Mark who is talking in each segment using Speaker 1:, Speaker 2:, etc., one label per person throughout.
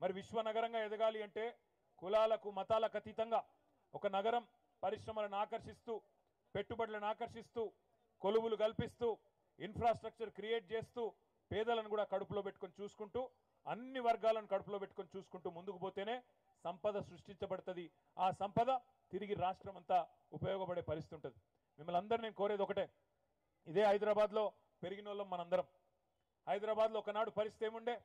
Speaker 1: మరి విశ్వనగరంగా ఎదగాలి అంటే కులాలకు మతాలకు అతీతంగా ఒక నగరం పరిశ్రమలను ఆకర్షిస్తూ పెట్టుబడులను ఆకర్షిస్తూ కొలువులు కల్పిస్తూ ఇన్ఫ్రాస్ట్రక్చర్ క్రియేట్ చేస్తూ పేదలను కూడా కడుపులో పెట్టుకొని చూసుకుంటూ అన్ని వర్గాలను కడుపులో పెట్టుకొని చూసుకుంటూ ముందుకు పోతేనే సంపద సృష్టించబడుతుంది. ఆ సంపద తిరిగి రాష్ట్రం అంతా ఉపయోగపడే పరిస్థితి ఉంటుంది. మిమ్మల్ని అందరూ నేను కోరేది ఒకటే. ఇదే హైదరాబాద్లో పెరిగిన వాళ్ళం మనందరం. హైదరాబాద్లో ఒకనాడు పరిస్థితి ఏముండే?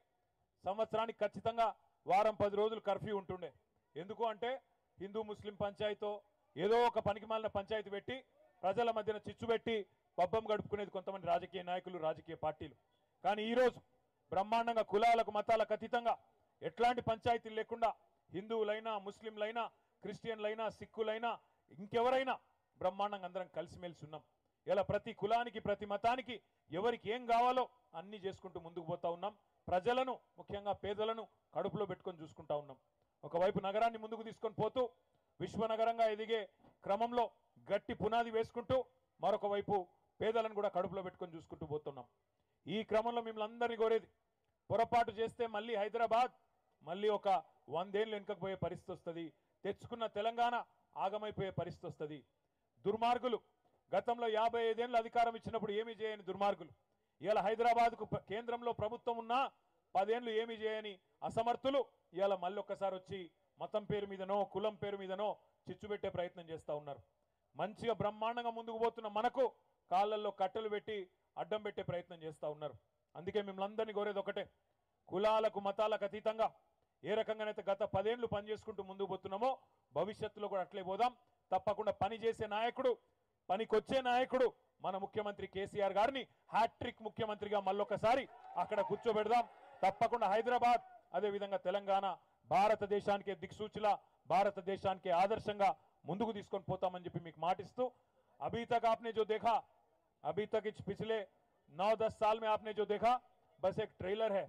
Speaker 1: సంవత్సరానికి ఖచ్చితంగా వారం పది రోజులు కర్ఫ్యూ ఉంటుండే. ఎందుకు అంటే హిందూ ముస్లిం పంచాయతీతో ఏదో ఒక పనికిమాలిన పంచాయతీ పెట్టి ప్రజల మధ్యన చిచ్చు పెట్టి పబ్బం గడుపుకునేది కొంతమంది రాజకీయ నాయకులు రాజకీయ పార్టీలు. కానీ ఈరోజు బ్రహ్మాండంగా కులాలకు మతాలకు అతీతంగా ఎట్లాంటి పంచాయతీలు లేకుండా హిందువులైనా ముస్లింలైనా క్రిస్టియన్లైనా సిక్కులైనా ఇంకెవరైనా బ్రహ్మాండంగా అందరం కలిసిమెలిసి ఉన్నాం. ఇలా ప్రతి కులానికి ప్రతి మతానికి ఎవరికి ఏం కావాలో అన్నీ చేసుకుంటూ ముందుకు పోతా ఉన్నాం. ప్రజలను ముఖ్యంగా పేదలను కడుపులో పెట్టుకొని చూసుకుంటా ఉన్నాం. ఒకవైపు నగరాన్ని ముందుకు తీసుకొని పోతూ విశ్వనగరంగా ఎదిగే క్రమంలో గట్టి పునాది వేసుకుంటూ మరొక వైపు పేదలను కూడా కడుపులో పెట్టుకొని చూసుకుంటూ పోతున్నాం. ఈ క్రమంలో మిమ్మల్ని అందరినీ కోరేది పొరపాటు చేస్తే మళ్ళీ హైదరాబాద్ మళ్ళీ ఒక వందేళ్ళు వెనుకపోయే పరిస్థితి వస్తుంది తెచ్చుకున్న తెలంగాణ ఆగమైపోయే పరిస్థితి వస్తుంది. దుర్మార్గులు గతంలో యాభై ఐదేళ్ళు అధికారం ఇచ్చినప్పుడు ఏమీ చేయని దుర్మార్గులు. ఇవాళ హైదరాబాద్కు కేంద్రంలో ప్రభుత్వం ఉన్నా పదేళ్ళు ఏమీ చేయని అసమర్థులు ఇవాళ మళ్ళీ ఒక్కసారి వచ్చి మతం పేరు మీదనో కులం పేరు మీదనో చిచ్చు పెట్టే ప్రయత్నం చేస్తూ ఉన్నారు. మంచిగా బ్రహ్మాండంగా ముందుకు పోతున్న మనకు కాళ్ళల్లో కట్టెలు పెట్టి అడ్డం పెట్టే ప్రయత్నం చేస్తూ ఉన్నారు. అందుకే మిమ్మల్ని అందరినీ కోరేది ఒకటే. కులాలకు మతాలకు అతీతంగా ఏ రకంగానైతే గత పదేళ్ళు పనిచేసుకుంటూ ముందుకు పోతున్నామో భవిష్యత్తులో కూడా అట్లే పోదాం. తప్పకుండా పని చేసే నాయకుడు పనికొచ్చే నాయకుడు మన ముఖ్యమంత్రి కేసీఆర్ గారిని హ్యాట్రిక్ ముఖ్యమంత్రిగా మళ్ళొకసారి అక్కడ కూర్చోబెడదాం తప్పకుండా హైదరాబాద్ అదే విధంగా తెలంగాణ భారతదేశానికి దిక్సూచిలా భారతదేశానికి ఆదర్శంగా ముందుకు తీసుకొని పోతామని చెప్పి మీకు మాటిస్తూ అభీ తక్ आपने जो देखा अभी तक इस पिछले नौ दस साल में आपने जो देखा बस एक ट्रेलर है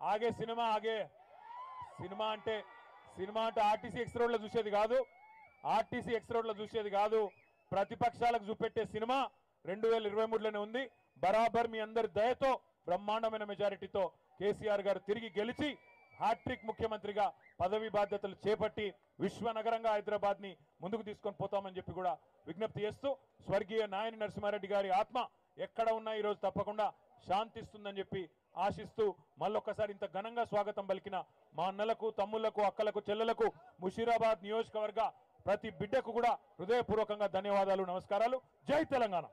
Speaker 1: ఆగే సినిమా ఆగే సినిమా అంటే సినిమా అంటే ఆర్టీసీ ఎక్స్ రోడ్ లో చూసేది కాదు ఆర్టీసీ ఎక్స్ రోడ్ లో చూసేది కాదు ప్రతిపక్షాలకు చూపెట్టే సినిమా రెండు వేల ఇరవై మూడులోనే ఉంది. బరాబర్ మీ అందరి దయతో బ్రహ్మాండమైన మెజారిటీతో కేసీఆర్ గారు తిరిగి గెలిచి హ్యాట్రిక్ ముఖ్యమంత్రిగా పదవి బాధ్యతలు చేపట్టి విశ్వనగరంగా హైదరాబాద్ని ముందుకు తీసుకొని పోతామని చెప్పి కూడా విజ్ఞప్తి చేస్తూ స్వర్గీయ నాయని నరసింహారెడ్డి గారి ఆత్మ ఎక్కడ ఉన్నా ఈరోజు తప్పకుండా శాంతిస్తుందని చెప్పి ఆశిస్తూ మళ్ళొక్కసారి ఇంత ఘనంగా స్వాగతం పలికిన మా అన్నలకు తమ్ముళ్ళకు అక్కలకు చెల్లెలకు ముషీరాబాద్ నియోజకవర్గ ప్రతి బిడ్డకు కూడా హృదయపూర్వకంగా ధన్యవాదాలు నమస్కారాలు. జై తెలంగాణ.